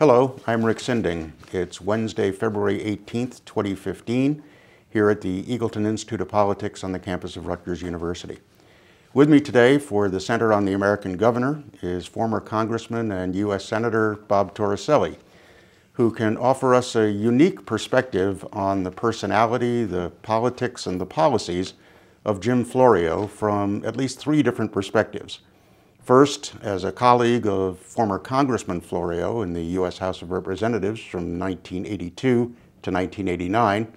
Hello, I'm Rick Sinding. It's Wednesday, February 18th, 2015, here at the Eagleton Institute of Politics on the campus of Rutgers University. With me today for the Center on the American Governor is former Congressman and U.S. Senator Bob Torricelli, who can offer us a unique perspective on the personality, the politics, and the policies of Jim Florio from at least three different perspectives. First, as a colleague of former Congressman Florio in the U.S. House of Representatives from 1982 to 1989,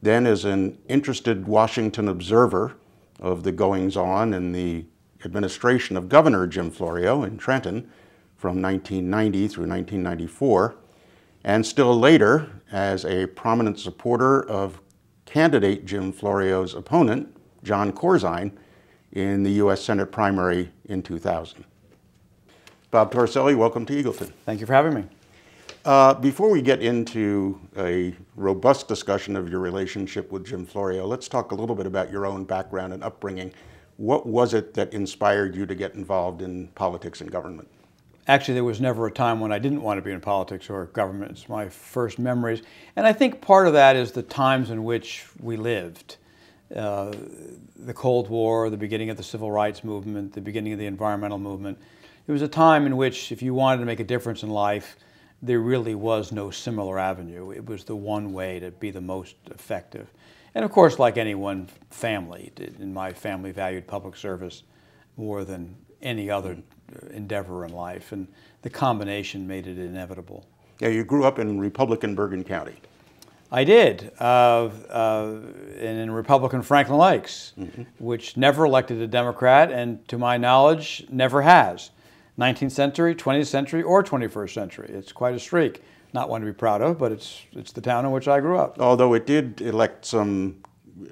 then as an interested Washington observer of the goings on in the administration of Governor Jim Florio in Trenton from 1990 through 1994, and still later as a prominent supporter of candidate Jim Florio's opponent, Jon Corzine, in the U.S. Senate primary in 2000. Bob Torricelli, welcome to Eagleton. Thank you for having me. Uh, before we get into a robust discussion of your relationship with Jim Florio, let's talk a little bit about your own background and upbringing. What was it that inspired you to get involved in politics and government? Actually, there was never a time when I didn't want to be in politics or government. It's my first memories. And I think part of that is the times in which we lived. Uh, the Cold War, the beginning of the Civil Rights Movement, the beginning of the environmental movement. It was a time in which, if you wanted to make a difference in life, there really was no similar avenue. It was the one way to be the most effective. And of course, like any one family, in my family valued public service more than any other endeavor in life, and the combination made it inevitable. Yeah, you grew up in Republican Bergen County. I did, uh, uh, in Republican Franklin Lakes, mm-hmm. which never elected a Democrat, and to my knowledge, never has. 19th century, 20th century, or 21st century. It's quite a streak. Not one to be proud of, but it's, it's the town in which I grew up. Although it did elect some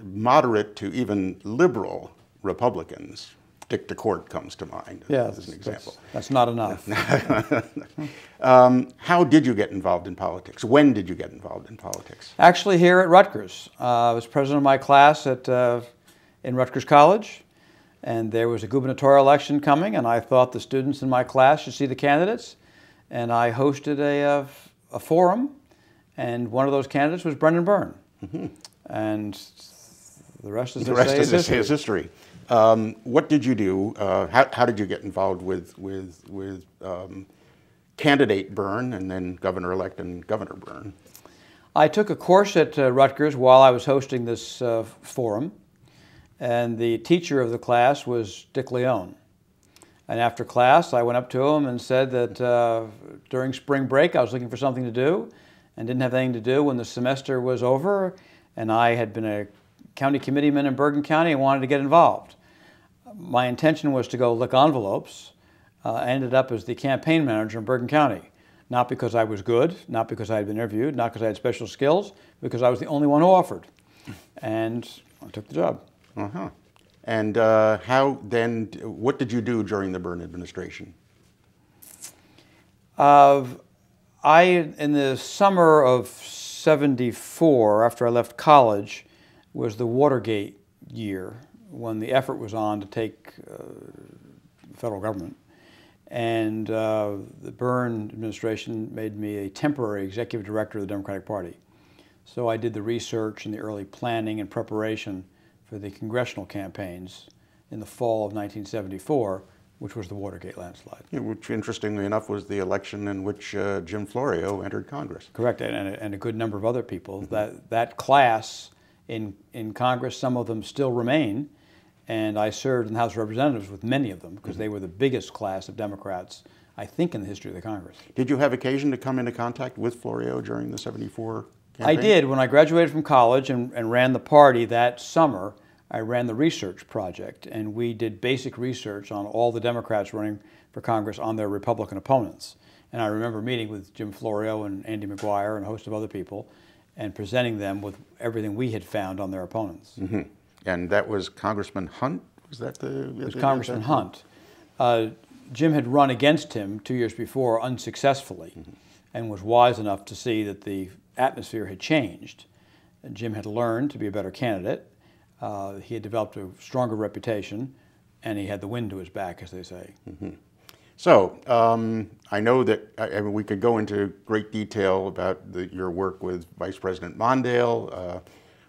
moderate to even liberal Republicans. Dick DeCourt comes to mind yeah, as an example. That's, that's not enough. um, how did you get involved in politics? When did you get involved in politics? Actually, here at Rutgers. Uh, I was president of my class at, uh, in Rutgers College, and there was a gubernatorial election coming, and I thought the students in my class should see the candidates, and I hosted a, a, uh, a forum, and one of those candidates was Brendan Byrne. Mm -hmm. And the rest, as the rest is, history. Is history. Um, what did you do? Uh, how, how, did you get involved with with with um, candidate Byrne and then governor-elect and Governor Byrne? I took a course at uh, Rutgers while I was hosting this uh, forum, and the teacher of the class was Dick Leone. And after class, I went up to him and said that uh, during spring break I was looking for something to do and didn't have anything to do when the semester was over, and I had been a county committeeman in Bergen County and wanted to get involved my intention was to go lick envelopes. Uh, I ended up as the campaign manager in Bergen County. Not because I was good, not because I had been interviewed, not because I had special skills, because I was the only one who offered. And I took the job. Uh-huh. And uh, how then, what did you do during the Byrne administration? Uh, I, in the summer of 74, after I left college, was the Watergate year when the effort was on to take uh, the federal government. And uh, the Byrne administration made me a temporary executive director of the Democratic Party. So I did the research and the early planning and preparation for the congressional campaigns in the fall of 1974, which was the Watergate landslide. Yeah, which, interestingly enough, was the election in which uh, Jim Florio entered Congress. Correct, and, and, a, good number of other people. Mm -hmm. That, that class in, in Congress, some of them still remain, and I served in the House of Representatives with many of them because mm-hmm. they were the biggest class of Democrats, I think, in the history of the Congress. Did you have occasion to come into contact with Florio during the 74 campaign? I did. When I graduated from college and, and ran the party that summer, I ran the research project, and we did basic research on all the Democrats running for Congress on their Republican opponents. And I remember meeting with Jim Florio and Andy Maguire and a host of other people and presenting them with everything we had found on their opponents. Mm-hmm. And that was Congressman Hunt? Was that the? It was the, Congressman that? Hunt. Uh, Jim had run against him two years before unsuccessfully mm-hmm. and was wise enough to see that the atmosphere had changed. And Jim had learned to be a better candidate. Uh, he had developed a stronger reputation, and he had the wind to his back, as they say. Mm-hmm. So um, I know that I, I mean, we could go into great detail about the, your work with Vice President Mondale, uh,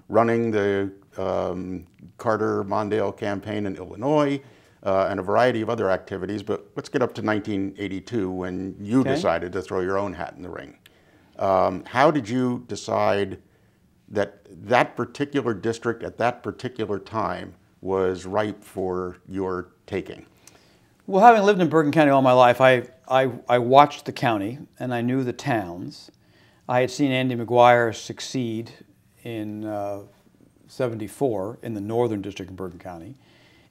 running the um, Carter Mondale campaign in Illinois, uh, and a variety of other activities. But let's get up to 1982 when you Okay. decided to throw your own hat in the ring. Um, how did you decide that that particular district at that particular time was ripe for your taking? Well, having lived in Bergen County all my life, I, I, I watched the county and I knew the towns. I had seen Andy Maguire succeed in uh, 74 in the northern district in Bergen County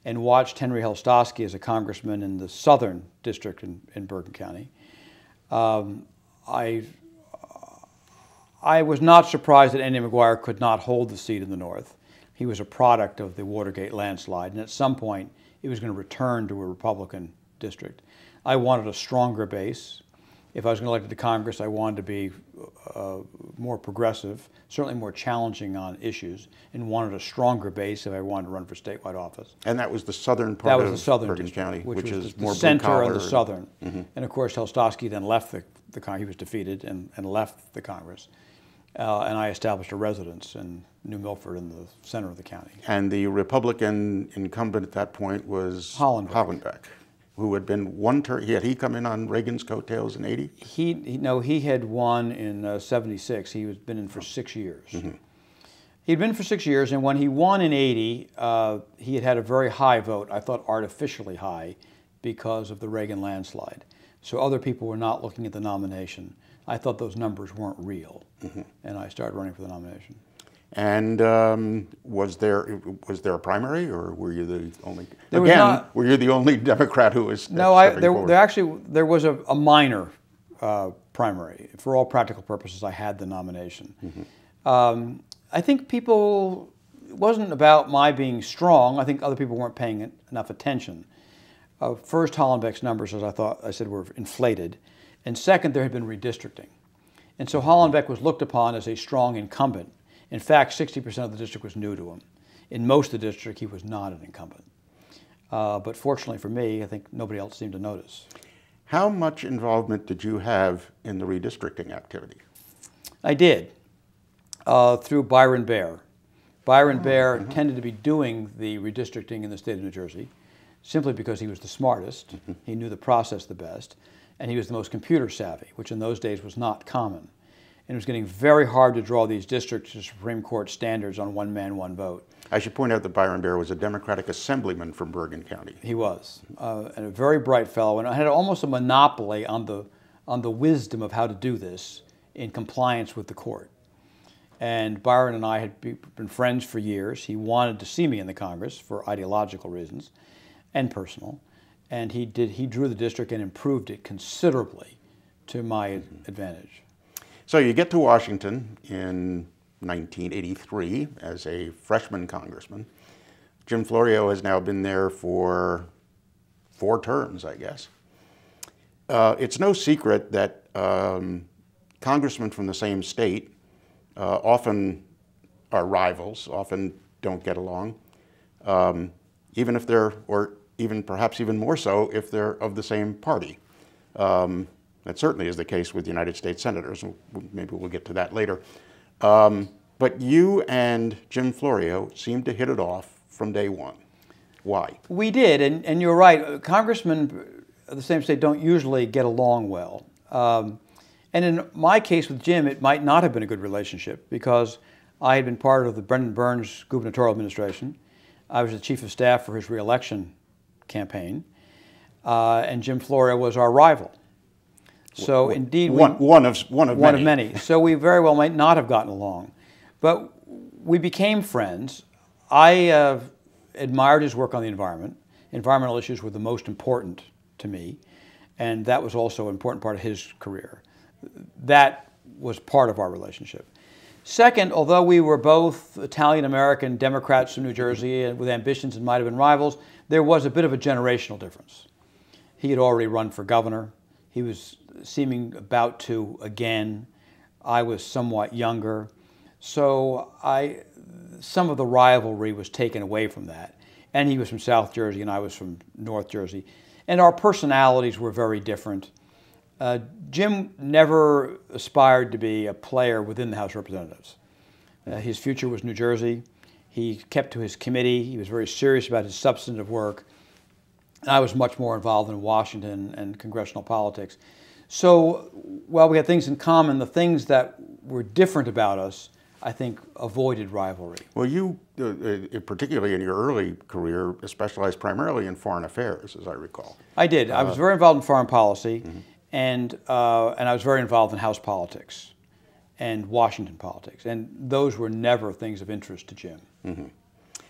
and watched Henry Helstoski as a congressman in the southern district in, in Bergen County. Um, I, I was not surprised that Andy Maguire could not hold the seat in the north. He was a product of the Watergate landslide, and at some point it was going to return to a Republican district. I wanted a stronger base. If I was going to elect to Congress, I wanted to be uh, more progressive, certainly more challenging on issues, and wanted a stronger base if I wanted to run for statewide office. And that was the southern That part was of the southern Bergen district, County, which, which, was is the, more the center and the southern. Mm-hmm. And of course, Helstoski then left the, the Con- he was defeated and, and left the Congress. Uh, and I established a residence in New Milford in the center of the county. And the Republican incumbent at that point was Hollenbeck. Hollenbeck, who had been one term. Had he come in on Reagan's coattails in '80. He, he no, he had won in uh, '76. He was been in for six years. He'd been for six years, and when he won in '80, uh, he had had a very high vote. I thought artificially high, because of the Reagan landslide. So other people were not looking at the nomination. I thought those numbers weren't real, and I started running for the nomination. And um, was there was there a primary, or were you the only? There again, not- were you the only Democrat who was? No, I, there, forward? there actually there was a, a minor uh, primary. For all practical purposes, I had the nomination. Um, I think people it wasn't about my being strong. I think other people weren't paying enough attention. Uh, first, Hollenbeck's numbers, as I thought I said, were inflated, and second, there had been redistricting, and so Hollenbeck was looked upon as a strong incumbent. In fact, 60% of the district was new to him. In most of the district, he was not an incumbent. Uh, but fortunately for me, I think nobody else seemed to notice. How much involvement did you have in the redistricting activity? I did uh, through Byron Baer. Byron Baer tended to be doing the redistricting in the state of New Jersey simply because he was the smartest, he knew the process the best, and he was the most computer savvy, which in those days was not common. And it was getting very hard to draw these districts to Supreme Court standards on one man, one vote. I should point out that Byron Baer was a Democratic assemblyman from Bergen County. He was, uh, and a very bright fellow, and I had almost a monopoly on the on the wisdom of how to do this in compliance with the court. And Byron and I had been friends for years. He wanted to see me in the Congress for ideological reasons and personal, and he did. He drew the district and improved it considerably to my advantage. So you get to Washington in 1983 as a freshman congressman. Jim Florio has now been there for four terms, I guess. Uh, it's no secret that um, congressmen from the same state uh, often are rivals, often don't get along, um, even if they're, or even perhaps even more so if they're of the same party. Um, that certainly is the case with United States senators. Maybe we'll get to that later. Um, but you and Jim Florio seemed to hit it off from day one. Why? We did, and, and you're right. Congressmen of the same state don't usually get along well. Um, and in my case with Jim, it might not have been a good relationship because I had been part of the Brendan Byrne's gubernatorial administration. I was the chief of staff for his reelection campaign, uh, and Jim Florio was our rival. So indeed, we, One, one of one of one many. of many. So we very well might not have gotten along, but we became friends. I uh, admired his work on the environment. Environmental issues were the most important to me, and that was also an important part of his career. That was part of our relationship. Second, although we were both Italian American Democrats from New Jersey and with ambitions and might have been rivals, there was a bit of a generational difference. He had already run for governor. He was seeming about to again. I was somewhat younger. So I, some of the rivalry was taken away from that. And he was from South Jersey and I was from North Jersey. and our personalities were very different. Uh, Jim never aspired to be a player within the House of Representatives. Uh, his future was New Jersey. He kept to his committee. He was very serious about his substantive work. I was much more involved in Washington and congressional politics. So while we had things in common, the things that were different about us, I think, avoided rivalry. Well, you, uh, uh, particularly in your early career, specialized primarily in foreign affairs, as I recall. I did. I was very involved in foreign policy, mm-hmm. and, uh, and I was very involved in House politics and Washington politics. And those were never things of interest to Jim. Mm-hmm.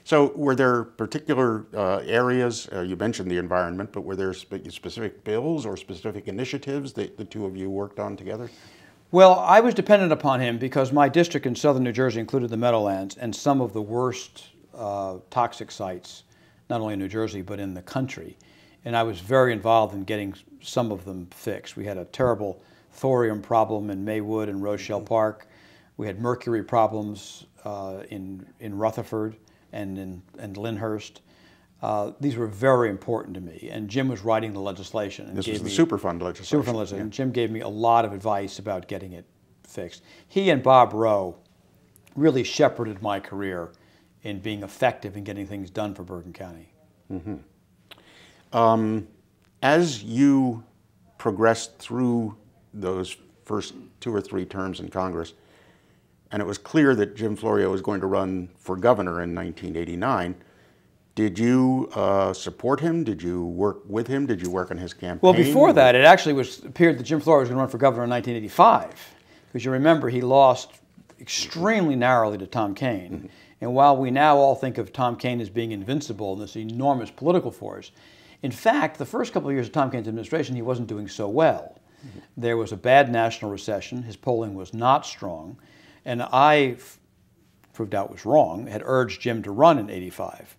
So, were there particular uh, areas? Uh, you mentioned the environment, but were there spe- specific bills or specific initiatives that the two of you worked on together? Well, I was dependent upon him because my district in southern New Jersey included the Meadowlands and some of the worst uh, toxic sites, not only in New Jersey, but in the country. And I was very involved in getting some of them fixed. We had a terrible thorium problem in Maywood and Rochelle mm-hmm. Park. We had mercury problems uh, in, in Rutherford and, in, and Lyndhurst. Uh, these were very important to me, and Jim was writing the legislation. And this was the Superfund legislation. Superfund legislation. Yeah. Jim gave me a lot of advice about getting it fixed. He and Bob Roe really shepherded my career in being effective in getting things done for Bergen County. Mm-hmm. Um, as you progressed through those first two or three terms in Congress, and it was clear that Jim Florio was going to run for governor in 1989. Did you uh, support him? Did you work with him? Did you work on his campaign? Well, before that, it actually was appeared that Jim Florio was going to run for governor in 1985, because you remember he lost extremely narrowly to Tom Kean. Mm-hmm. And while we now all think of Tom Kean as being invincible and this enormous political force, in fact, the first couple of years of Tom Kean's administration, he wasn't doing so well. Mm-hmm. There was a bad national recession. His polling was not strong. And I proved out was wrong, had urged Jim to run in 85.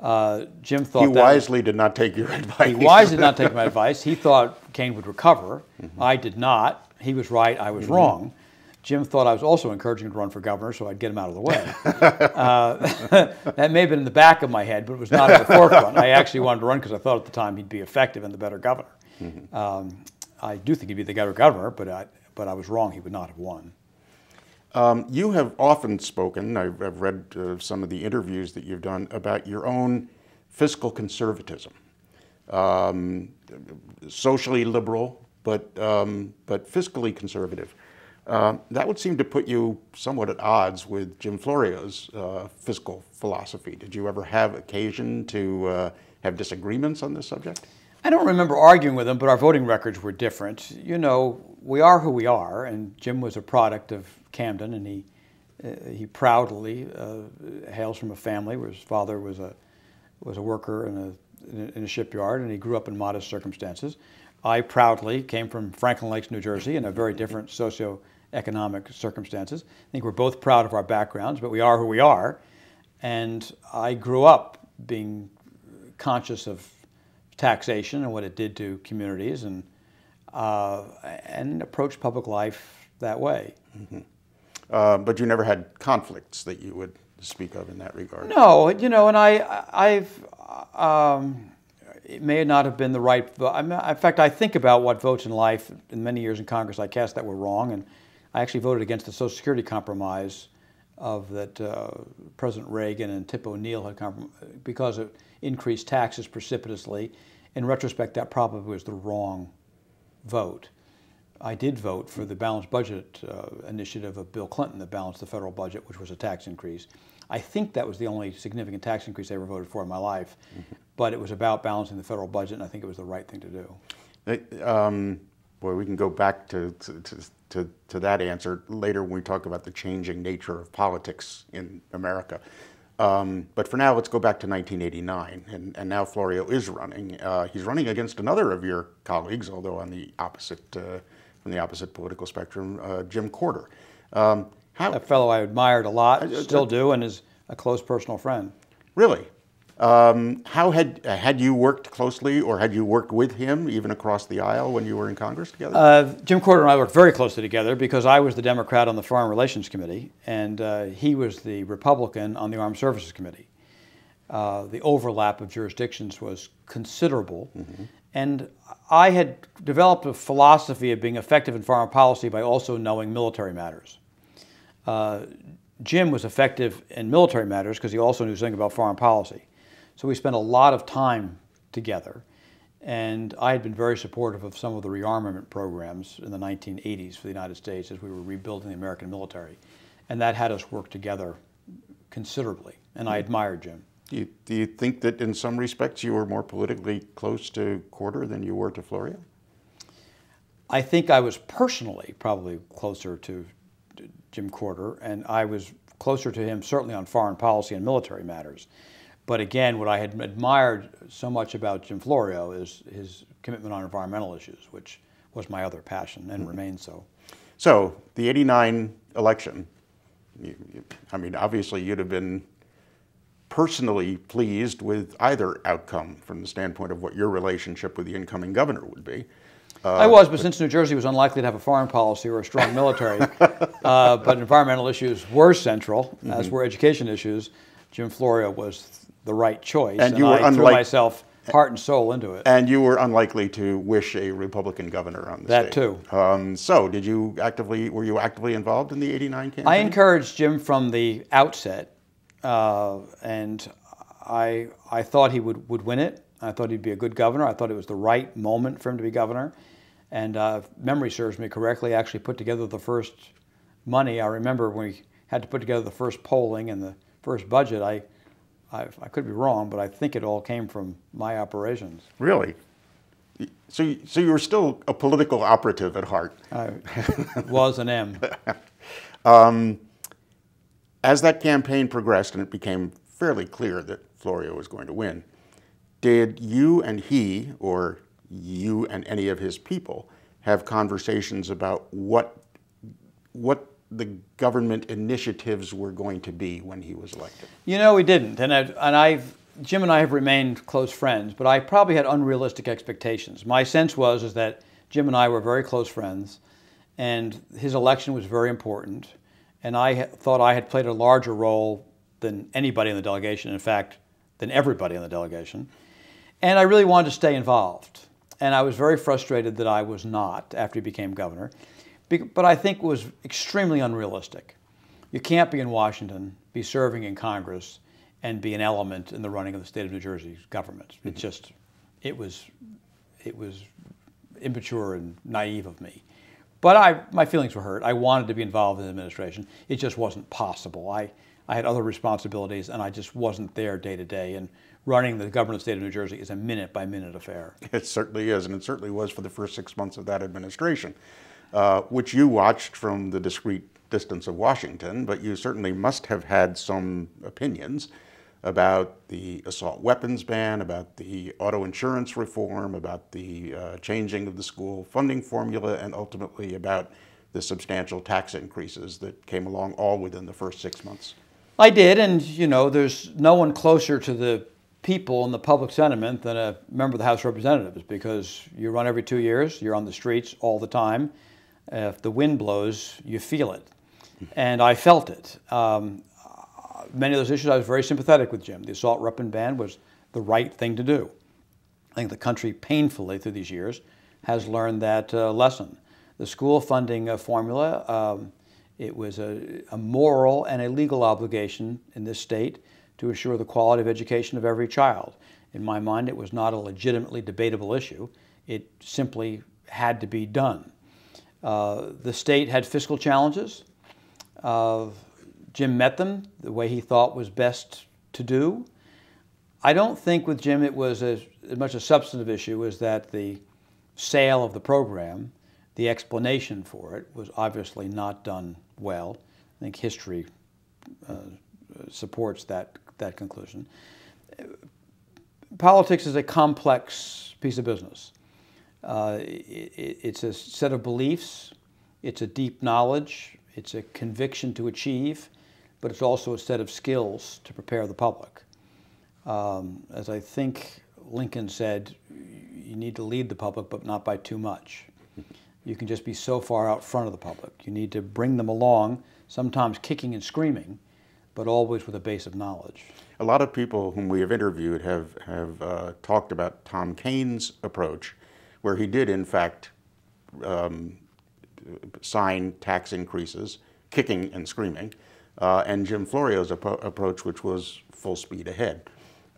Uh, Jim thought he wisely was, did not take your advice. He wisely did not take my advice. He thought Kean would recover. Mm-hmm. I did not. He was right. I was mm-hmm. wrong. Jim thought I was also encouraging him to run for governor, so I'd get him out of the way. uh, that may have been in the back of my head, but it was not at the forefront. I actually wanted to run because I thought at the time he'd be effective and the better governor. Mm-hmm. Um, I do think he'd be the better governor, but I, but I was wrong. He would not have won. Um, you have often spoken, I've, I've read uh, some of the interviews that you've done, about your own fiscal conservatism. Um, socially liberal, but, um, but fiscally conservative. Uh, that would seem to put you somewhat at odds with Jim Florio's uh, fiscal philosophy. Did you ever have occasion to uh, have disagreements on this subject? I don't remember arguing with him, but our voting records were different. You know, we are who we are, and Jim was a product of Camden, and he uh, he proudly uh, hails from a family where his father was a was a worker in a in a shipyard, and he grew up in modest circumstances. I proudly came from Franklin Lakes, New Jersey, in a very different socioeconomic circumstances. I think we're both proud of our backgrounds, but we are who we are. And I grew up being conscious of taxation and what it did to communities, and uh, and approached public life that way. Mm-hmm. Uh, but you never had conflicts that you would speak of in that regard. No, you know, and I, I've, um, it may not have been the right. in fact, I think about what votes in life. In many years in Congress, I cast that were wrong, and I actually voted against the Social Security compromise of that uh, President Reagan and Tip O'Neill had comprom- because it increased taxes precipitously. In retrospect, that probably was the wrong vote. I did vote for the balanced budget uh, initiative of Bill Clinton that balanced the federal budget, which was a tax increase. I think that was the only significant tax increase I ever voted for in my life, mm-hmm. but it was about balancing the federal budget, and I think it was the right thing to do. Um, boy, we can go back to, to, to, to, that answer later when we talk about the changing nature of politics in America. Um, but for now, let's go back to 1989, and, and now Florio is running. Uh, he's running against another of your colleagues, although on the opposite uh, from the opposite political spectrum, uh, Jim Courter. Um, how, a fellow I admired a lot, uh, still do, and is a close personal friend. Really? Um, how had had you worked closely, or had you worked with him even across the aisle when you were in Congress together? Uh, Jim Courter and I worked very closely together because I was the Democrat on the Foreign Relations Committee, and uh, he was the Republican on the Armed Services Committee. Uh, the overlap of jurisdictions was considerable, mm-hmm. And I had developed a philosophy of being effective in foreign policy by also knowing military matters. Uh, Jim was effective in military matters because he also knew something about foreign policy. So we spent a lot of time together. And I had been very supportive of some of the rearmament programs in the 1980s for the United States as we were rebuilding the American military. And that had us work together considerably. And I admired Jim. Do you, do you think that in some respects you were more politically close to Courter than you were to Florio? I think I was personally probably closer to Jim Courter, and I was closer to him certainly on foreign policy and military matters. But again, what I had admired so much about Jim Florio is his commitment on environmental issues, which was my other passion and mm-hmm. remains so. So, the 89 election, you, you, I mean, obviously you'd have been personally pleased with either outcome from the standpoint of what your relationship with the incoming governor would be. Uh, I was, but since New Jersey was unlikely to have a foreign policy or a strong military, uh, but environmental issues were central, mm-hmm. as were education issues, Jim Florio was the right choice. And, and you were I threw myself heart and soul into it. And you were unlikely to wish a Republican governor on the that state. too. Um, so, did you actively were you actively involved in the '89 campaign? I encouraged Jim from the outset, uh, and I I thought he would would win it. I thought he'd be a good governor. I thought it was the right moment for him to be governor. And uh, memory serves me correctly, I actually put together the first money. I remember when we had to put together the first polling and the first budget. I, I, I could be wrong, but I think it all came from my operations. Really? So, you, so you were still a political operative at heart. I was and am. um, as that campaign progressed and it became fairly clear that Florio was going to win, did you and he, or you and any of his people, have conversations about what, what the government initiatives were going to be when he was elected? You know, we didn't. And, I, and I've, Jim and I have remained close friends, but I probably had unrealistic expectations. My sense was is that Jim and I were very close friends, and his election was very important. And I thought I had played a larger role than anybody in the delegation, in fact, than everybody in the delegation. And I really wanted to stay involved. And I was very frustrated that I was not after he became governor, but I think was extremely unrealistic. You can't be in Washington, be serving in Congress, and be an element in the running of the state of New Jersey's government. It mm-hmm. just, it was, it was immature and naive of me. But I, my feelings were hurt. I wanted to be involved in the administration. It just wasn't possible. I, I had other responsibilities, and I just wasn't there day to day. And running the government of the state of New Jersey is a minute by minute affair. It certainly is, and it certainly was for the first six months of that administration, uh, which you watched from the discreet distance of Washington, but you certainly must have had some opinions about the assault weapons ban, about the auto insurance reform, about the uh, changing of the school funding formula, and ultimately about the substantial tax increases that came along all within the first six months. I did, and you know, there's no one closer to the people and the public sentiment than a member of the House of Representatives because you run every two years, you're on the streets all the time. If the wind blows, you feel it. And I felt it. Um, many of those issues I was very sympathetic with Jim. The assault weapon ban was the right thing to do. I think the country painfully through these years has learned that uh, lesson. The school funding uh, formula, um, it was a, a, moral and a legal obligation in this state to assure the quality of education of every child. In my mind, it was not a legitimately debatable issue. It simply had to be done. Uh, the state had fiscal challenges. Uh, Jim met them the way he thought was best to do. I don't think with Jim it was as, as much a substantive issue as that the sale of the program, the explanation for it, was obviously not done well. I think history uh, supports that, that conclusion. Politics is a complex piece of business. Uh, it, it's a set of beliefs, it's a deep knowledge, it's a conviction to achieve, but it's also a set of skills to prepare the public. Um, as I think Lincoln said, you need to lead the public, but not by too much. You can just be so far out front of the public. You need to bring them along, sometimes kicking and screaming, but always with a base of knowledge. A lot of people whom we have interviewed have, have uh, talked about Tom Kean's approach, where he did, in fact, um, sign tax increases, kicking and screaming, uh, and Jim Florio's approach, which was full speed ahead.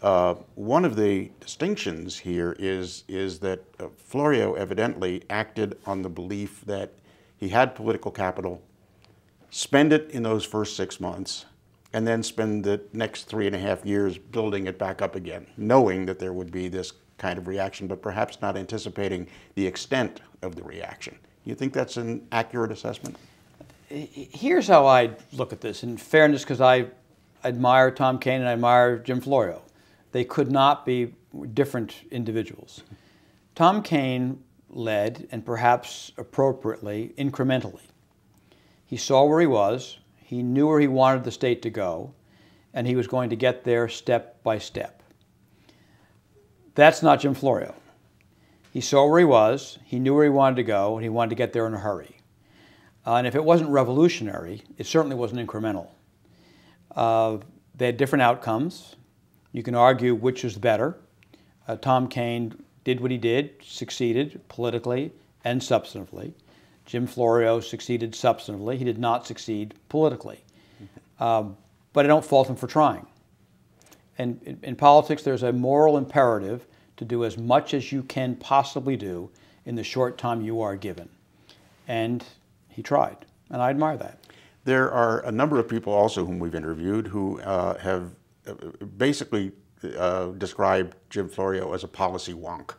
Uh, one of the distinctions here is, is that uh, Florio evidently acted on the belief that he had political capital, spend it in those first six months, and then spend the next three and a half years building it back up again, knowing that there would be this kind of reaction, but perhaps not anticipating the extent of the reaction. You think that's an accurate assessment? Here's how I look at this, in fairness, because I admire Tom Kean and I admire Jim Florio. They could not be different individuals. Tom Kean led, and perhaps appropriately, incrementally. He saw where he was, he knew where he wanted the state to go, and he was going to get there step by step. That's not Jim Florio. He saw where he was, he knew where he wanted to go, and he wanted to get there in a hurry. Uh, and if it wasn't revolutionary, it certainly wasn't incremental. Uh, they had different outcomes. You can argue which is better. Uh, Tom Kean did what he did, succeeded politically and substantively. Jim Florio succeeded substantively. He did not succeed politically. Um, but I don't fault him for trying. And in, in, politics, there's a moral imperative to do as much as you can possibly do in the short time you are given. And he tried, and I admire that. There are a number of people also whom we've interviewed who uh, have uh, basically uh, described Jim Florio as a policy wonk.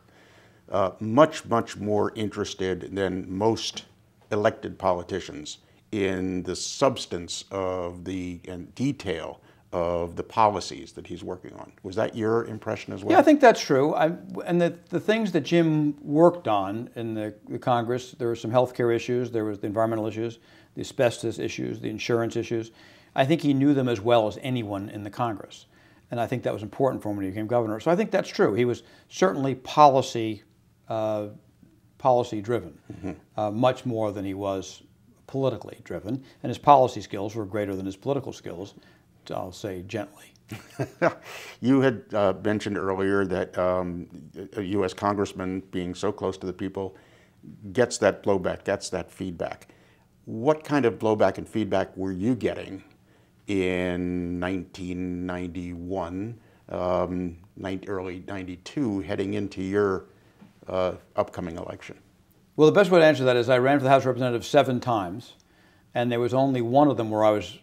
Uh, much, much more interested than most elected politicians in the substance of the and detail of the policies that he's working on. Was that your impression as well? Yeah, I think that's true. I, and the, the things that Jim worked on in the, the Congress, there were some health care issues, there was the environmental issues, the asbestos issues, the insurance issues. I think he knew them as well as anyone in the Congress. And I think that was important for him when he became governor. So I think that's true. He was certainly policy, uh, policy driven, mm-hmm. uh, much more than he was politically driven. And his policy skills were greater than his political skills, I'll say gently. you had uh, mentioned earlier that um, a U.S. congressman, being so close to the people, gets that blowback, gets that feedback. What kind of blowback and feedback were you getting in 1991, um, early 92, heading into your uh, upcoming election? Well, the best way to answer that is I ran for the House of Representatives seven times, and there was only one of them where I was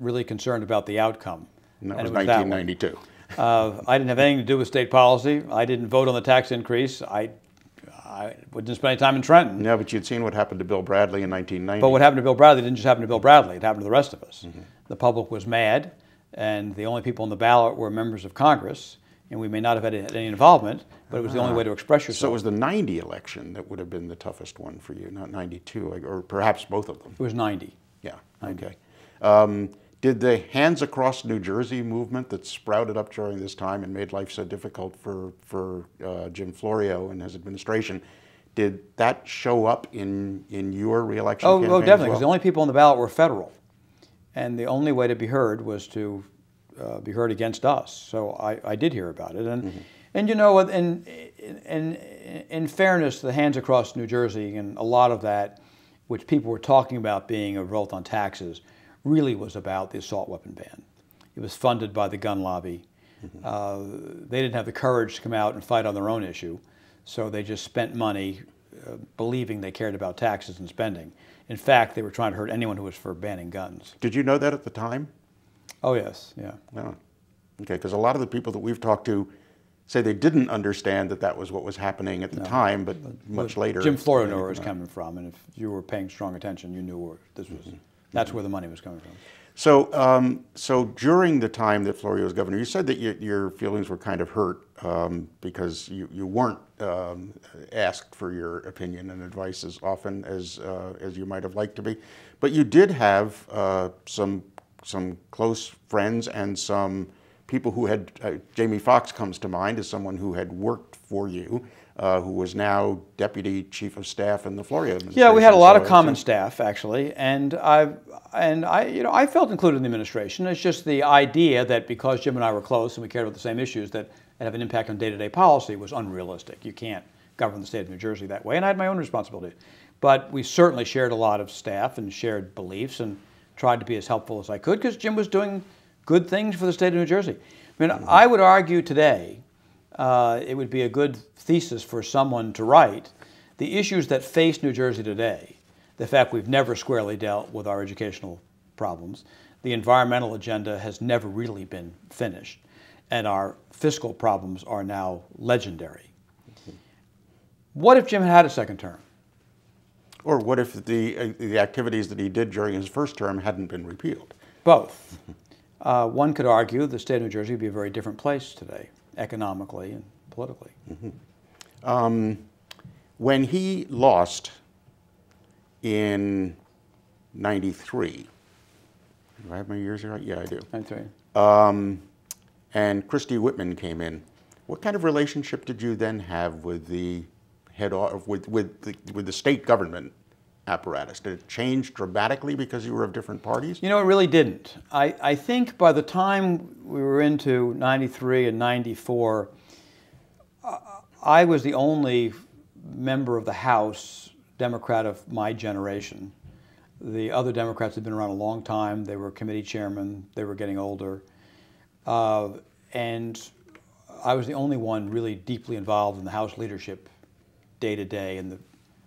really concerned about the outcome. And that and was, was 1992. Uh, I didn't have anything to do with state policy. I didn't vote on the tax increase. I, I didn't spend any time in Trenton. Yeah, but you'd seen what happened to Bill Bradley in 1990. But what happened to Bill Bradley didn't just happen to Bill Bradley. It happened to the rest of us. Mm-hmm. The public was mad, and the only people on the ballot were members of Congress, and we may not have had any involvement, but it was the only way to express yourself. So it was the 90 election that would have been the toughest one for you, not 92, or perhaps both of them. It was 90. Yeah, 90. okay. Um, did the Hands Across New Jersey movement that sprouted up during this time and made life so difficult for, for uh, Jim Florio and his administration, did that show up in, in your reelection oh, campaign? Oh, definitely, because well? the only people on the ballot were federal. And the only way to be heard was to uh, be heard against us. So I, I did hear about it. And, mm-hmm. and you know, in, in, in fairness, the Hands Across New Jersey and a lot of that, which people were talking about being a revolt on taxes, really was about the assault weapon ban. It was funded by the gun lobby. Mm-hmm. Uh, they didn't have the courage to come out and fight on their own issue, so they just spent money uh, believing they cared about taxes and spending. In fact, they were trying to hurt anyone who was for banning guns. Did you know that at the time? Oh, yes, yeah. Oh. Okay, because a lot of the people that we've talked to say they didn't understand that that was what was happening at the no. time, but, but much later. Jim Florio knew where it was coming from, and if you were paying strong attention, you knew where this was. Mm-hmm. That's where the money was coming from. So, um, so during the time that Florio was governor, you said that you, your feelings were kind of hurt um, because you, you weren't um, asked for your opinion and advice as often as uh, as you might have liked to be, but you did have uh, some some close friends and some people who had. Uh, Jamie Fox comes to mind as someone who had worked for you uh, who was now deputy chief of staff in the Florio administration. Yeah, we had a lot of So- common staff actually, and I and I you know I felt included in the administration. It's just the idea that because Jim and I were close and we cared about the same issues, that it have an impact on day-to-day policy was unrealistic. You can't govern the state of New Jersey that way, and I had my own responsibility. But we certainly shared a lot of staff and shared beliefs and tried to be as helpful as I could because Jim was doing good things for the state of New Jersey. I mean, I would argue today uh, it would be a good thesis for someone to write the issues that face New Jersey today. The fact we've never squarely dealt with our educational problems, the environmental agenda has never really been finished, and our fiscal problems are now legendary. What if Jim had had a second term? Or what if the, uh, the activities that he did during his first term hadn't been repealed? Both. Uh, one could argue the state of New Jersey would be a very different place today, economically and politically. When he lost in 93, do I have my years right? Yeah, I do. I three. Um, and Christie Whitman came in. What kind of relationship did you then have with the head of, with, with, the, with the state government apparatus? Did it change dramatically because you were of different parties? You know, it really didn't. I, I think by the time we were into 93 and 94, uh, I was the only member of the House, Democrat of my generation. The other Democrats had been around a long time. They were committee chairmen, they were getting older. Uh, and I was the only one really deeply involved in the House leadership day to day and the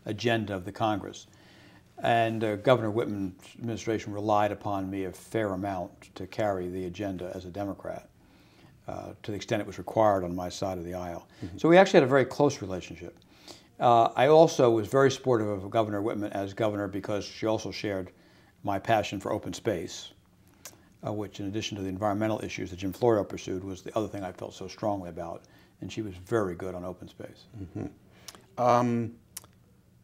agenda of the Congress. And uh, Governor Whitman's administration relied upon me a fair amount to carry the agenda as a Democrat, uh, to the extent it was required on my side of the aisle. So we actually had a very close relationship. Uh, I also was very supportive of Governor Whitman as governor because she also shared my passion for open space, uh, which, in addition to the environmental issues that Jim Florio pursued, was the other thing I felt so strongly about. And she was very good on open space.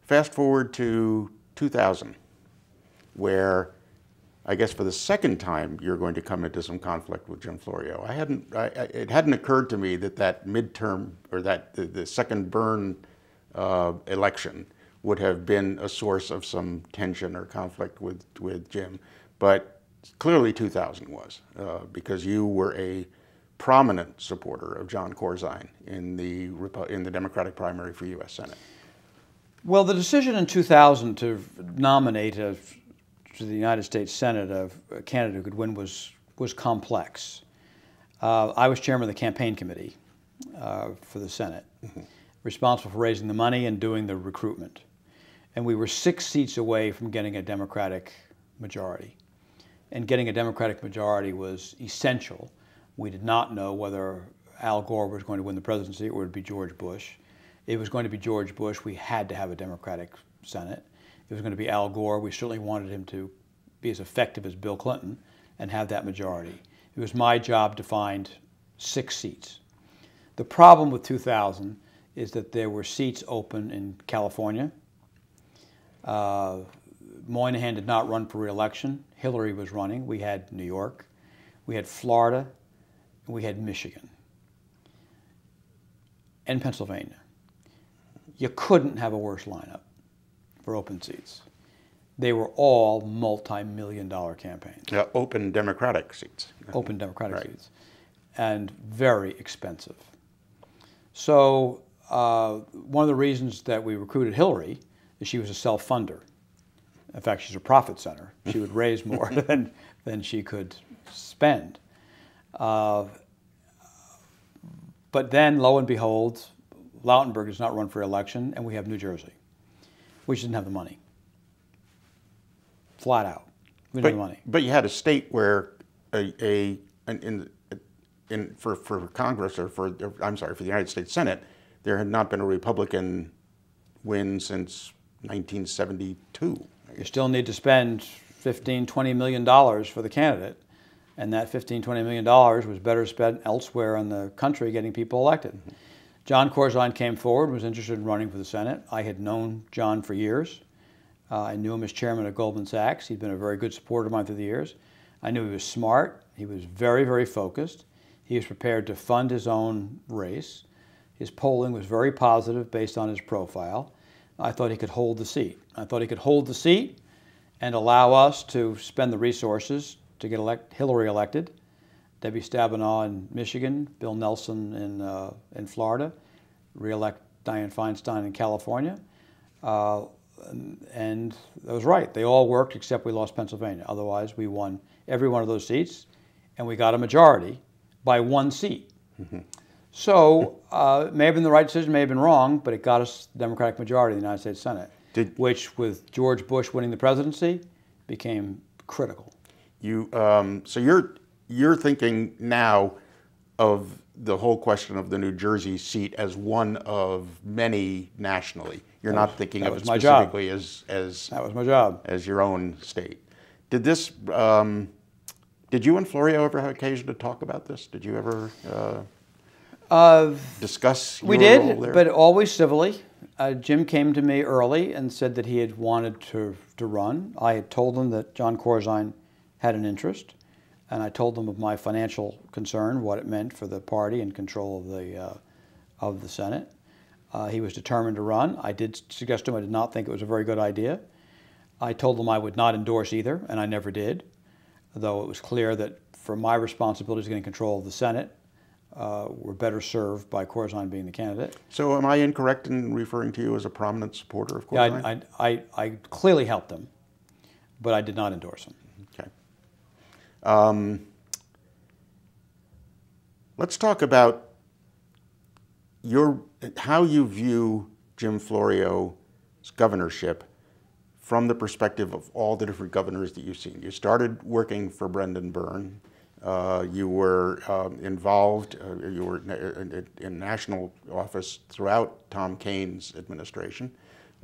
Fast forward to 2000, where I guess for the second time you're going to come into some conflict with Jim Florio. I hadn't, I, it hadn't occurred to me that that midterm or that the, the second Byrne uh, election would have been a source of some tension or conflict with, with Jim. But clearly 2000 was, uh, because you were a prominent supporter of Jon Corzine in the, in the Democratic primary for U.S. Senate. Well, the decision in 2000 to nominate a, to the United States Senate a, candidate who could win was, was complex. Uh, I was chairman of the campaign committee uh, for the Senate, responsible for raising the money and doing the recruitment. And we were six seats away from getting a Democratic majority. And getting a Democratic majority was essential. We did not know whether Al Gore was going to win the presidency or it would be George Bush. It was going to be George Bush. We had to have a Democratic Senate. It was going to be Al Gore. We certainly wanted him to be as effective as Bill Clinton and have that majority. It was my job to find six seats. The problem with 2000 is that there were seats open in California. Uh, Moynihan did not run for reelection. Hillary was running. We had New York. We had Florida. We had Michigan. And Pennsylvania. You couldn't have a worse lineup for open seats. They were all multi million dollar campaigns, Uh, open Democratic seats. open Democratic Right. seats, and very expensive. So, uh, one of the reasons that we recruited Hillary is she was a self funder. In fact, she's a profit center. She would raise more than, than she could spend. Uh, but then, lo and behold, Lautenberg does not run for election, and we have New Jersey, which didn't have the money. Flat out. We didn't But, have the money. but you had a state where a, a an, in, in, for, for Congress or for, I'm sorry, for the United States Senate, there had not been a Republican win since 1972. You still need to spend 15, 20 million dollars for the candidate. And that 15, 20 million dollars was better spent elsewhere in the country getting people elected. Mm-hmm. Jon Corzine came forward, was interested in running for the Senate. I had known Jon for years. Uh, I knew him as chairman of Goldman Sachs. He'd been a very good supporter of mine through the years. I knew he was smart. He was very, very focused. He was prepared to fund his own race. His polling was very positive based on his profile. I thought he could hold the seat. I thought he could hold the seat and allow us to spend the resources to get elect Hillary elected, Debbie Stabenow in Michigan, Bill Nelson in, uh, in Florida, reelect Dianne Feinstein in California. Uh, and, I was right. They all worked except we lost Pennsylvania. Otherwise, we won every one of those seats, and we got a majority by one seat. Mm-hmm. So uh, it may have been the right decision, may have been wrong, but it got us the Democratic majority in the United States Senate, Did, which, with George Bush winning the presidency, became critical. You um, so you're you're thinking now of the whole question of the New Jersey seat as one of many nationally. You're not thinking of it specifically as as that was my job as your own state. Did this? Um, did you and Florio ever have occasion to talk about this? Did you ever? Uh, uh, discuss we did, but always civilly. Uh, Jim came to me early and said that he had wanted to, to run. I had told him that Jon Corzine had an interest, and I told him of my financial concern, what it meant for the party and control of the, uh, of the Senate. Uh, he was determined to run. I did suggest to him I did not think it was a very good idea. I told him I would not endorse either, and I never did, though it was clear that for my responsibilities getting control of the Senate, uh, were better served by Corzine being the candidate. So, am I incorrect in referring to you as a prominent supporter of Corzine? Yeah, I, I, I, clearly helped him, but I did not endorse him. Um, let's talk about your how you view Jim Florio's governorship from the perspective of all the different governors that you've seen. You started working for Brendan Byrne. Uh, you were um, involved, uh, you were in, in, national office throughout Tom Kean's administration.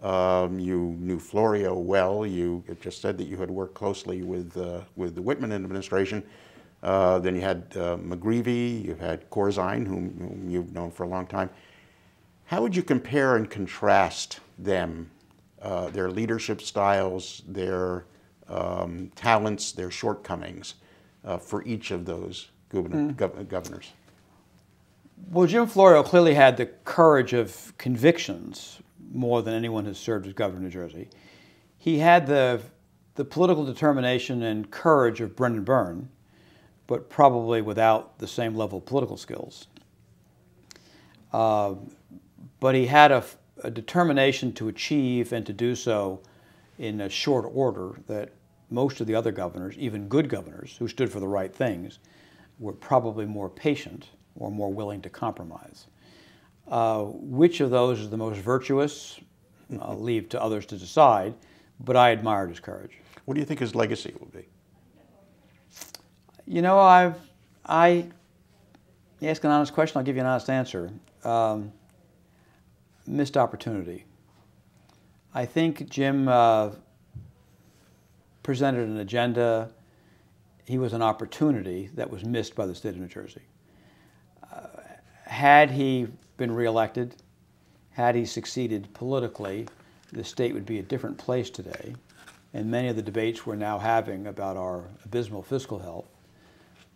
Um, you knew Florio well. You just said that you had worked closely with, uh, with the Whitman administration. Uh, then you had uh, McGreevey, you had Corzine, whom, whom, you've known for a long time. How would you compare and contrast them, uh, their leadership styles, their um, talents, their shortcomings? uh, for each of those governor, mm. gov governors? Well, Jim Florio clearly had the courage of convictions more than anyone who's served as governor of New Jersey. He had the, the political determination and courage of Brendan Byrne, but probably without the same level of political skills. Uh, but he had a, a determination to achieve and to do so in a short order that most of the other governors, even good governors who stood for the right things, were probably more patient or more willing to compromise. Uh, which of those is the most virtuous? I'll leave to others to decide, but I admired his courage. What do you think his legacy will be? You know, I've, I you ask an honest question, I'll give you an honest answer. Um, missed opportunity. I think Jim uh, presented an agenda. He was an opportunity that was missed by the state of New Jersey. Uh, had he been reelected, had he succeeded politically, the state would be a different place today. And many of the debates we're now having about our abysmal fiscal health,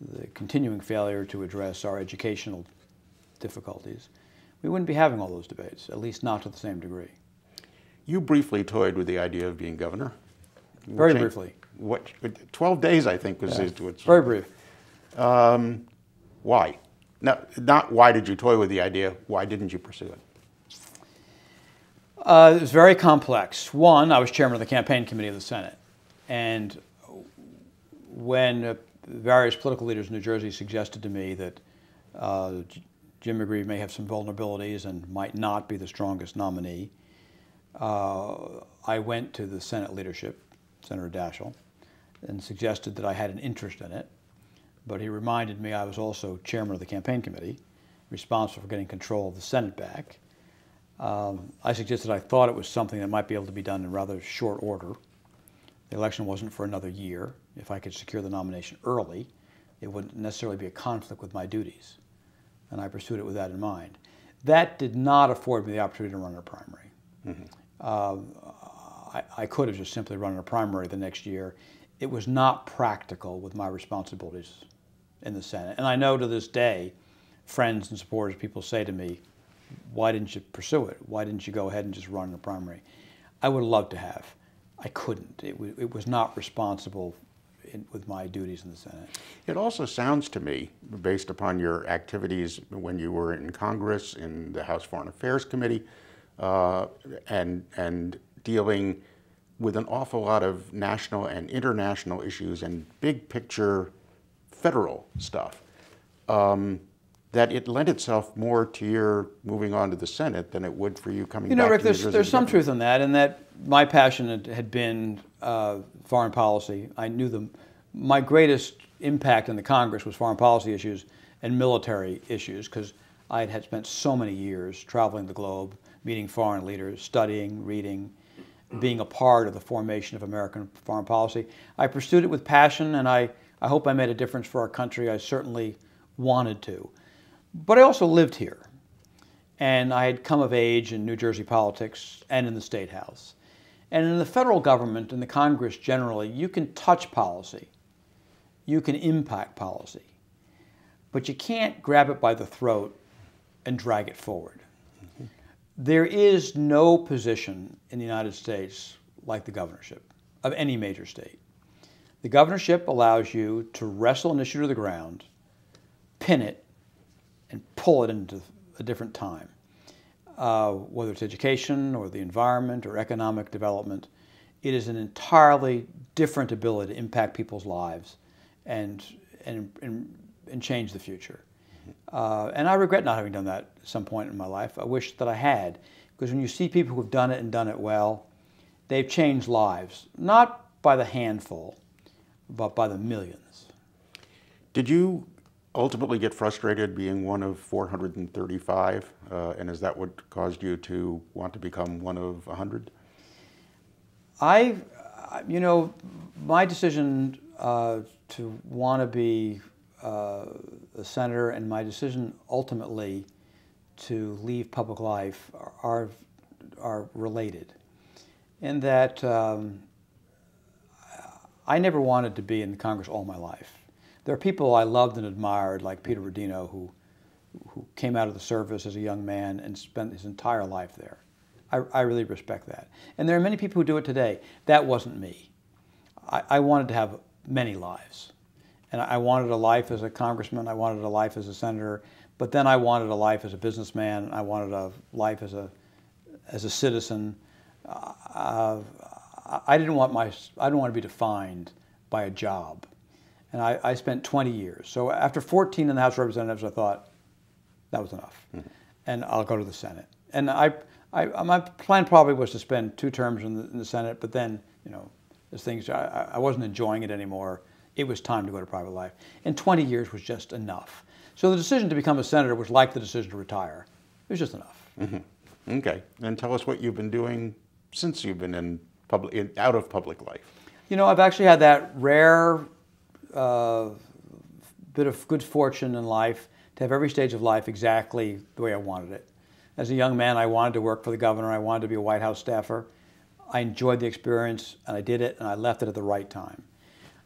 the continuing failure to address our educational difficulties, we wouldn't be having all those debates, at least not to the same degree. You briefly toyed with the idea of being governor. Very change, briefly. What, 12 days, I think, was yeah. it. Very brief. Um, why? No, not why did you toy with the idea, why didn't you pursue it? Uh, it was very complex. One, I was chairman of the campaign committee of the Senate. And when uh, various political leaders in New Jersey suggested to me that uh, Jim McGreevey may have some vulnerabilities and might not be the strongest nominee, uh, I went to the Senate leadership Senator Daschle, and suggested that I had an interest in it. But he reminded me I was also chairman of the campaign committee, responsible for getting control of the Senate back. Um, I suggested I thought it was something that might be able to be done in rather short order. The election wasn't for another year. If I could secure the nomination early, it wouldn't necessarily be a conflict with my duties. And I pursued it with that in mind. That did not afford me the opportunity to run a primary. Mm -hmm. uh, I, I could have just simply run in a primary the next year. It was not practical with my responsibilities in the Senate. And I know to this day, friends and supporters, people say to me, why didn't you pursue it? Why didn't you go ahead and just run in the primary? I would loved to have. I couldn't. It, it was not responsible in, with my duties in the Senate. It also sounds to me, based upon your activities when you were in Congress, in the House Foreign Affairs Committee, uh, and, and dealing with an awful lot of national and international issues and big picture federal stuff, um, that it lent itself more to your moving on to the Senate than it would for you coming You know, back Rick, there's, there's some truth in that, and that my passion had, had been uh, foreign policy. I knew them. My greatest impact in the Congress was foreign policy issues and military issues because I had spent so many years traveling the globe, meeting foreign leaders, studying, reading, being a part of the formation of American foreign policy. I pursued it with passion, and I, I hope I made a difference for our country. I certainly wanted to. But I also lived here and I had come of age in New Jersey politics and in the state house. And in the federal government and the Congress generally, you can touch policy, you can impact policy, but you can't grab it by the throat and drag it forward. There is no position in the United States like the governorship of any major state. The governorship allows you to wrestle an issue to the ground, pin it, and pull it into a different time, uh, whether it's education or the environment or economic development. It is an entirely different ability to impact people's lives and, and, and, and change the future. Uh, and I regret not having done that at some point in my life. I wish that I had, because when you see people who've done it and done it well, they've changed lives, not by the handful, but by the millions. Did you ultimately get frustrated being one of 435? Uh, and is that what caused you to want to become one of 100? I, you know, my decision uh, to want to be uh, a senator and my decision ultimately to leave public life are, are related. In that um, I never wanted to be in the Congress all my life. There are people I loved and admired, like Peter Rodino, who, who came out of the service as a young man and spent his entire life there. I, I really respect that. And there are many people who do it today. That wasn't me. I, I wanted to have many lives. And I wanted a life as a congressman, I wanted a life as a senator, but then I wanted a life as a businessman, I wanted a life as a, as a citizen. Uh, I didn't want my, I didn't want to be defined by a job. And I, I, spent 20 years. So after 14 in the House of Representatives, I thought that was enough. Mm-hmm. And I'll go to the Senate. And I, I, my plan probably was to spend two terms in the, in the Senate, but then, you know, as things, I, I wasn't enjoying it anymore. It was time to go to private life. And 20 years was just enough. So the decision to become a senator was like the decision to retire. It was just enough. Mm-hmm. Okay. And tell us what you've been doing since you've been in public, out of public life. You know, I've actually had that rare uh, bit of good fortune in life to have every stage of life exactly the way I wanted it. As a young man, I wanted to work for the governor. I wanted to be a White House staffer. I enjoyed the experience, and I did it, and I left it at the right time.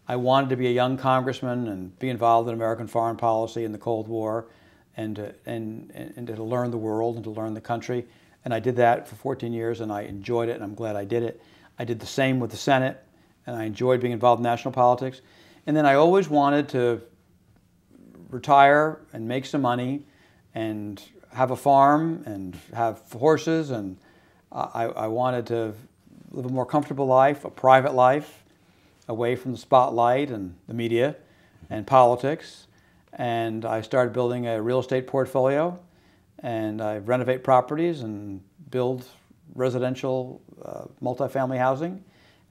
I wanted to be a young congressman and be involved in American foreign policy in the Cold War, and to, and, and to learn the world and to learn the country. And I did that for 14 years, and I enjoyed it, and I'm glad I did it. I did the same with the Senate, and I enjoyed being involved in national politics. And then I always wanted to retire and make some money and have a farm and have horses. And I, I wanted to live a more comfortable life, a private life, away from the spotlight and the media and politics. And I started building a real estate portfolio. And I renovate properties and build residential uh, multifamily housing.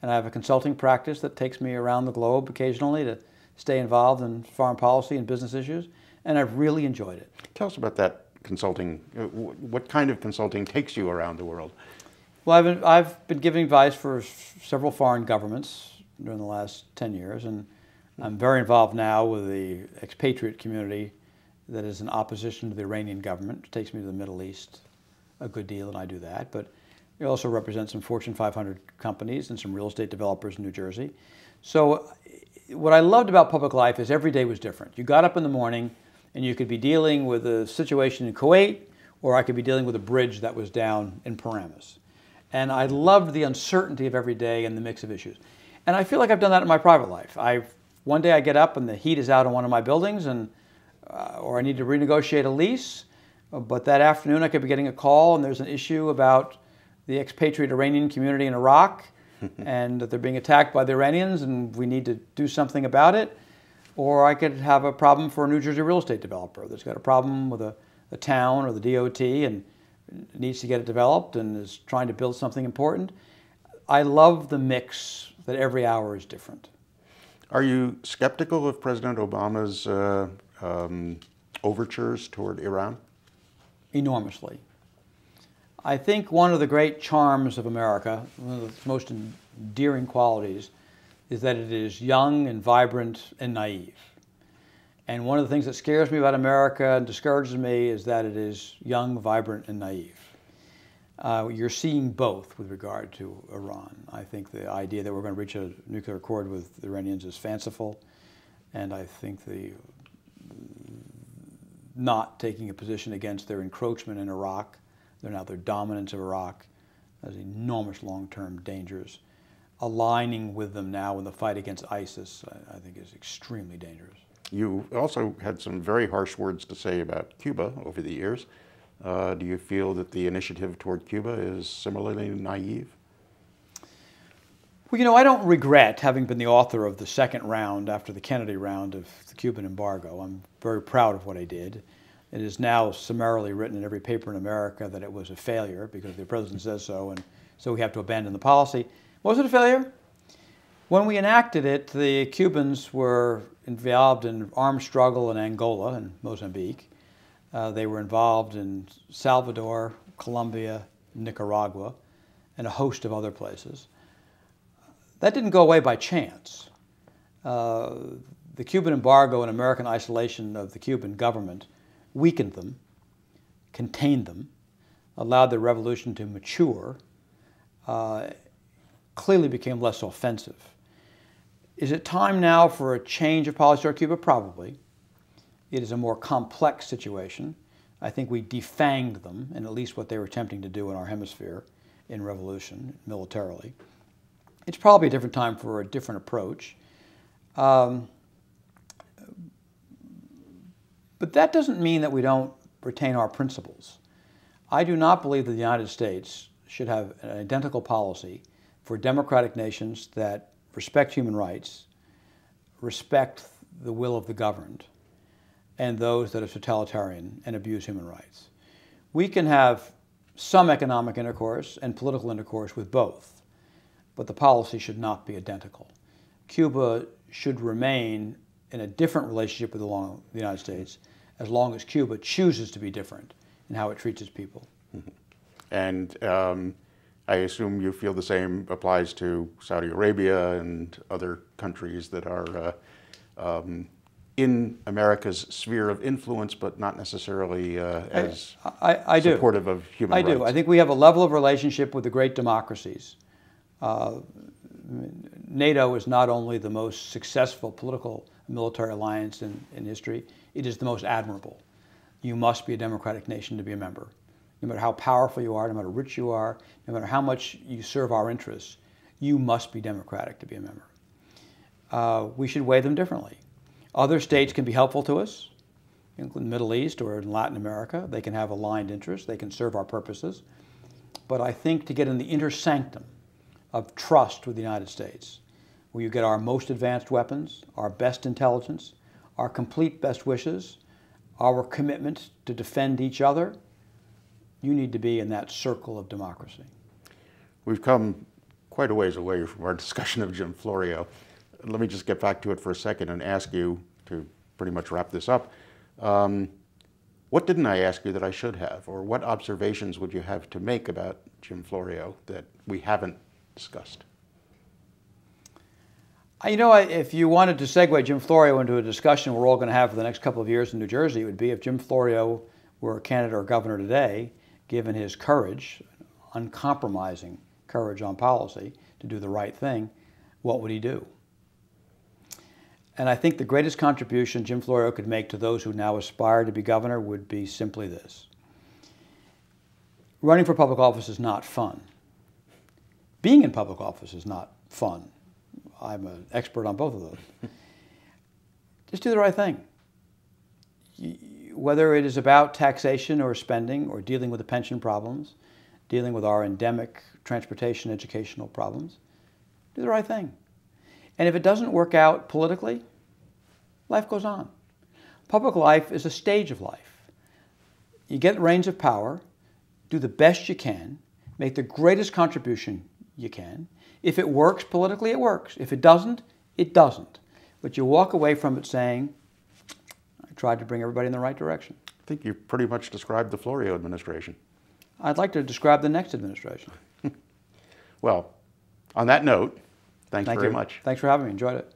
And I have a consulting practice that takes me around the globe occasionally to stay involved in foreign policy and business issues. And I've really enjoyed it. Tell us about that consulting. Uh, What kind of consulting takes you around the world? Well, I've been, I've been giving advice for several foreign governments during the last 10 years. And I'm very involved now with the expatriate community that is in opposition to the Iranian government. It takes me to the Middle East a good deal, and I do that. But we also represent some Fortune 500 companies and some real estate developers in New Jersey. So, what I loved about public life is every day was different. You got up in the morning and you could be dealing with a situation in Kuwait or I could be dealing with a bridge that was down in Paramus. And I loved the uncertainty of every day and the mix of issues. And I feel like I've done that in my private life. I one day I get up and the heat is out on one of my buildings, and uh, or I need to renegotiate a lease. But that afternoon I could be getting a call, and there's an issue about the expatriate Iranian community in Iraq, and that they're being attacked by the Iranians, and we need to do something about it. Or I could have a problem for a New Jersey real estate developer that's got a problem with a, a town or the DOT and needs to get it developed and is trying to build something important. I love the mix that every hour is different. Are you skeptical of President Obama's uh, um, overtures toward Iran? Enormously. I think one of the great charms of America, one of its most endearing qualities, is that it is young and vibrant and naive. And one of the things that scares me about America and discourages me is that it is young, vibrant, and naive. Uh, you're seeing both with regard to Iran. I think the idea that we're going to reach a nuclear accord with the Iranians is fanciful, and I think the not taking a position against their encroachment in Iraq, they're now their dominance of Iraq, has enormous long-term dangers. Aligning with them now in the fight against ISIS, I, I think, is extremely dangerous. You also had some very harsh words to say about Cuba over the years. Uh, do you feel that the initiative toward Cuba is similarly naive? Well, you know, I don't regret having been the author of the second round after the Kennedy round of the Cuban embargo. I'm very proud of what I did. It is now summarily written in every paper in America that it was a failure because the president says so, and so we have to abandon the policy. Was it a failure? When we enacted it, the Cubans were involved in armed struggle in Angola and Mozambique. Uh, they were involved in Salvador, Colombia, Nicaragua, and a host of other places. That didn't go away by chance. Uh, the Cuban embargo and American isolation of the Cuban government weakened them, contained them, allowed the revolution to mature, uh, clearly became less offensive. Is it time now for a change of policy toward Cuba? Probably. It is a more complex situation. I think we defanged them, and at least what they were attempting to do in our hemisphere in revolution, militarily. It's probably a different time for a different approach. Um, but that doesn't mean that we don't retain our principles. I do not believe that the United States should have an identical policy for democratic nations that respect human rights, respect the will of the governed, and those that are totalitarian and abuse human rights. We can have some economic intercourse and political intercourse with both, but the policy should not be identical. Cuba should remain in a different relationship with the United States as long as Cuba chooses to be different in how it treats its people. Mm-hmm. And um, I assume you feel the same applies to Saudi Arabia and other countries that are uh, um, in America's sphere of influence, but not necessarily uh, as I, I, I supportive do. of human I rights. I do. I think we have a level of relationship with the great democracies. Uh, NATO is not only the most successful political military alliance in, in history, it is the most admirable. You must be a democratic nation to be a member. No matter how powerful you are, no matter rich you are, no matter how much you serve our interests, you must be democratic to be a member. Uh, we should weigh them differently. Other states can be helpful to us, in the Middle East or in Latin America. They can have aligned interests, they can serve our purposes. But I think to get in the inner sanctum of trust with the United States, where you get our most advanced weapons, our best intelligence, our complete best wishes, our commitment to defend each other, you need to be in that circle of democracy. We've come quite a ways away from our discussion of Jim Florio let me just get back to it for a second and ask you to pretty much wrap this up. Um, what didn't I ask you that I should have? Or what observations would you have to make about Jim Florio that we haven't discussed? You know, if you wanted to segue Jim Florio into a discussion we're all going to have for the next couple of years in New Jersey, it would be if Jim Florio were a candidate or governor today, given his courage, uncompromising courage on policy to do the right thing, what would he do? And I think the greatest contribution Jim Florio could make to those who now aspire to be governor would be simply this. running for public office is not fun. Being in public office is not fun. I'm an expert on both of those. Just do the right thing. Whether it is about taxation or spending or dealing with the pension problems, dealing with our endemic transportation educational problems, do the right thing. And if it doesn't work out politically, life goes on. Public life is a stage of life. You get reins of power, do the best you can, make the greatest contribution you can. If it works politically, it works. If it doesn't, it doesn't. But you walk away from it saying, I tried to bring everybody in the right direction. I think you pretty much described the Florio administration. I'd like to describe the next administration. well, on that note, thanks Thank very you. much. Thanks for having me. Enjoyed it.